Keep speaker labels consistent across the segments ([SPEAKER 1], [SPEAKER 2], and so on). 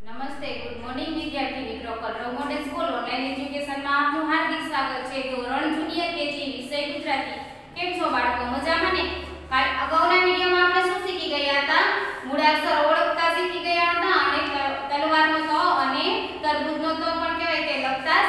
[SPEAKER 1] નમસ્તે, good morning વિદ્યાર્થી મિત્રો. કલરવ મોડેલ સ્કૂલ ઓનલાઈન એજ્યુકેશનમાં આપનું હાર્દિક સ્વાગત છે. ધોરણ જુનિયર કેજી, વિષય ગુજરાતી. કેમ છો બાળકો? મજામાં ને? કાલ અગાઉના વિડિયોમાં આપણે શું શીખી ગયા હતા? મૂળાક્ષર ઓળખતા શીખી ગયા હતા અને તલવારનો તો અને તરબૂજનો તો પણ કહેવાય કે લખતા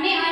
[SPEAKER 1] અને